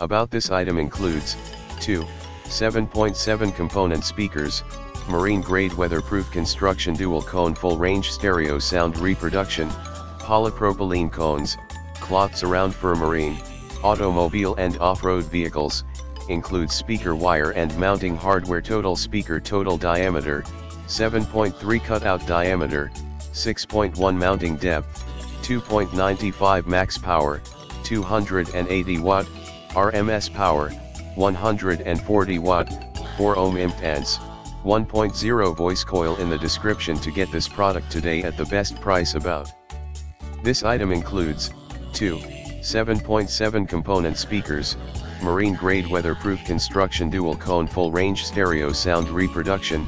About this item includes, 2. 7.7 component speakers, marine grade weatherproof construction dual cone full range stereo sound reproduction, polypropylene cones, cloth surround for marine, automobile and off-road vehicles, includes speaker wire and mounting hardware total speaker total diameter, 7.3 cutout diameter, 6.1 mounting depth, 2.95 max power, 280 watt, RMS power, 140 watt, 4 ohm impedance, 1.0 voice coil in the description to get this product today at the best price about. This item includes, 2, 7.7 component speakers, marine grade weatherproof construction dual cone full range stereo sound reproduction,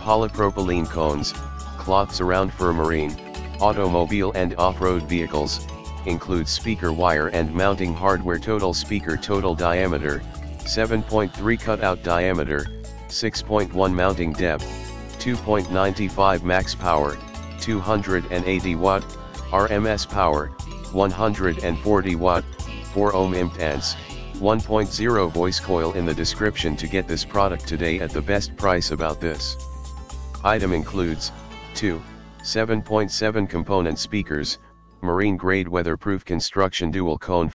polypropylene cones, cloth surround for marine, automobile and off-road vehicles, includes speaker wire and mounting hardware total speaker total diameter, 7.3 cutout diameter, 6.1 mounting depth, 2.95 max power, 280 watt, RMS power, 140 watt, 4 ohm impedance, 1.0 voice coil in the description to get this product today at the best price about this. Item includes, 2, 7.7 component speakers, marine grade weatherproof construction dual cone